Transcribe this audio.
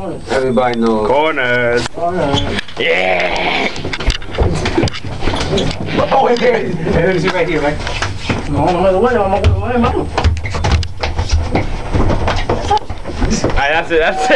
Everybody knows. Corners. Yeah. Oh, it's here. It's right here, right. No, no no, no, no, no, no. Alright, that's it. That's it.